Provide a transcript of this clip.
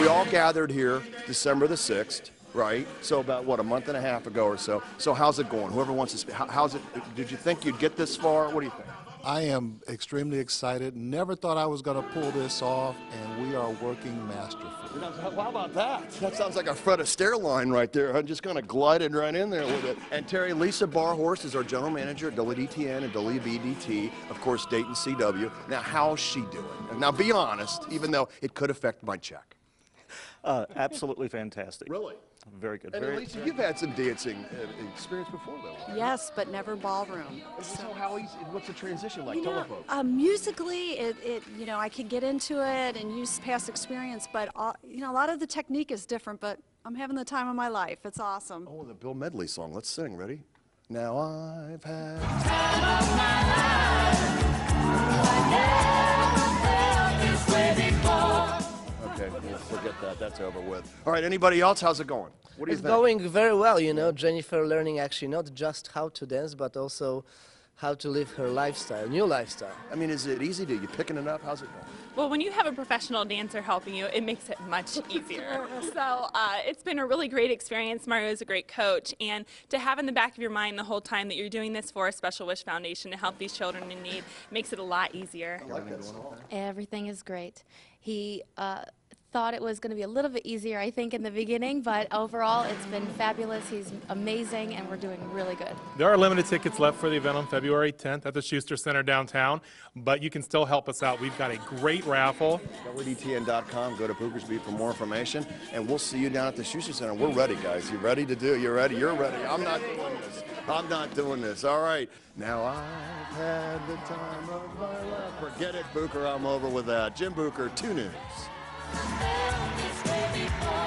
we all gathered here December the 6th, right? So about what a month and a half ago or so. So how's it going? Whoever wants to speak, how's it? Did you think you'd get this far? What do you think? I am extremely excited. Never thought I was going to pull this off, and we are working masterfully. How about that? That sounds like a Fred Astaire line right there. I'm just kind of glided right in there with it. And Terry, Lisa Barhorst is our general manager at WDTN and WBDT, of course, Dayton CW. Now, how's she doing? Now, be honest, even though it could affect my check. Uh, absolutely fantastic. Really? Very good. And Very, Lisa, you've had some dancing uh, experience before, though. right? Yes, but never ballroom. So how easy? What's the transition like? You know, uh, musically, it, it you know I could get into it and use past experience, but all, you know a lot of the technique is different. But I'm having the time of my life. It's awesome. Oh, the Bill Medley song. Let's sing. Ready? Now I've had. Okay, we'll forget that. That's over with. All right, anybody else? How's it going? What do you It's think? going very well, you know. Jennifer learning actually not just how to dance, but also how to live her lifestyle, new lifestyle. I mean, is it easy? Do you picking it up? How's it going? Well, when you have a professional dancer helping you, it makes it much easier. so uh, it's been a really great experience. Mario is a great coach, and to have in the back of your mind the whole time that you're doing this for a Special Wish Foundation to help these children in need makes it a lot easier. Like Everything is great. He uh, thought it was going to be a little bit easier, I think, in the beginning, but overall it's been fabulous. He's amazing, and we're doing really good. There are limited tickets left for the event on February 10th at the Schuster Center downtown, but you can still help us out. We've got a great raffle. WDTN.com. Go to Bucher's Beat for more information, and we'll see you down at the Schuster Center. We're ready, guys. You ready to do? it? You ready? You're ready. I'm not doing this. I'm not doing this. All right. Now I've had the time of my life. Forget it, Bucher. I'm over with that. Jim Bucher, 2 News never felt this way before.